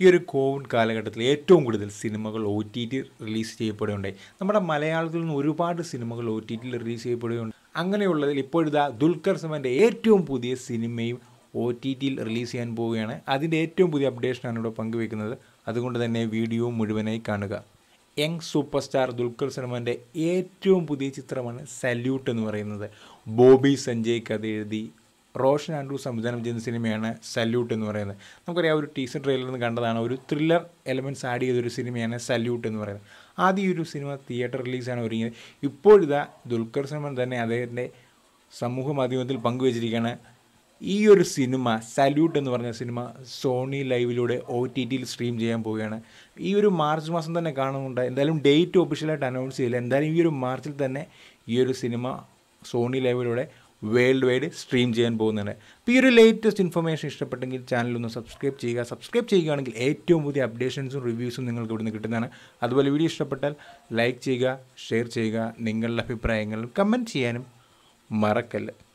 ഈ ഒരു കോവിഡ് കാലഘട്ടത്തിൽ ഏറ്റവും കൂടുതൽ സിനിമകൾ ഒ ടി ടി റിലീസ് ചെയ്യപ്പെടുകയുണ്ടായി. നമ്മുടെ മലയാളത്തിൽ നിന്ന് ഒരുപാട് സിനിമകൾ ഒ ടി ടിയിൽ റിലീസ് ചെയ്യപ്പെടുകയുണ്ട്. അങ്ങനെയുള്ളതിൽ ഇപ്പോഴത്തെ ദുൽഖർ സമാന്റെ ഏറ്റവും പുതിയ സിനിമയും ഒ ടി ടിയിൽ റിലീസ് ചെയ്യാൻ പോവുകയാണ്. അതിന്റെ ഏറ്റവും പുതിയ അപ്ഡേഷനാണ് ഇവിടെ പങ്കുവെക്കുന്നത് അതുകൊണ്ട് തന്നെ വീഡിയോ മുഴുവനായി കാണുക. യങ് സൂപ്പർ സ്റ്റാർ ദുൽഖർ സൽമാന്റെ ഏറ്റവും പുതിയ ചിത്രമാണ് സല്യൂട്ട് എന്ന് പറയുന്നത്. ബോബി സഞ്ജയ് കഥ എഴുതി റോഷൻ ആൻഡ്രൂ സംവിധാനം ചെയ്യുന്ന സിനിമയാണ് സല്യൂട്ട് എന്ന് പറയുന്നത്. നമുക്കറിയാം ഒരു ടീസർ ട്രെയിലറിൽ നിന്ന് കണ്ടതാണ് ഒരു ത്രില്ലർ എലമെന്റ്സ് ആഡ് ചെയ്തൊരു സിനിമയാണ് സല്യൂട്ട് എന്ന് പറയുന്നത്. ആദ്യം ഈ ഒരു സിനിമ തിയേറ്റർ റിലീസാണ് ഒരുങ്ങിയത്. ഇപ്പോഴിതാ ദുൽഖർ സൽമാൻ തന്നെ അദ്ദേഹത്തിന്റെ സമൂഹ മാധ്യമത്തിൽ പങ്കുവച്ചിരിക്കുകയാണ്. ഈ ഒരു സിനിമ സല്യൂട്ട് എന്ന് പറഞ്ഞ സിനിമ സോണി ലൈവിലൂടെ ഒ ടി ടിയിൽ സ്ട്രീം ചെയ്യാൻ പോവുകയാണ്. ഈ ഒരു മാർച്ച് മാസം തന്നെ കാണുന്നുണ്ട്. എന്തായാലും ഡേറ്റ് ഒഫീഷ്യലായിട്ട് അനൗൺസ് ചെയ്യില്ല. എന്തായാലും ഈ ഒരു മാർച്ചിൽ തന്നെ ഈ ഒരു സിനിമ സോണി ലൈവിലൂടെ വേൾഡ് വൈഡ് സ്ട്രീം ചെയ്യാൻ പോകുന്നതാണ്. അപ്പോൾ ഈ ഒരു ലേറ്റസ്റ്റ് ഇൻഫർമേഷൻ ഇഷ്ടപ്പെട്ടെങ്കിൽ ചാനൽ ഒന്ന് സബ്സ്ക്രൈബ് ചെയ്യുക. സബ്സ്ക്രൈബ് ചെയ്യുകയാണെങ്കിൽ ഏറ്റവും പുതിയ അപ്ഡേഷൻസും റിവ്യൂസും നിങ്ങൾക്ക് ഇവിടുന്ന് കിട്ടുന്നതാണ്. അതുപോലെ വീഡിയോ ഇഷ്ടപ്പെട്ടാൽ ലൈക്ക് ചെയ്യുക ഷെയർ ചെയ്യുക നിങ്ങളുടെ അഭിപ്രായങ്ങൾ കമന്റ് ചെയ്യാനും മറക്കല്ല്.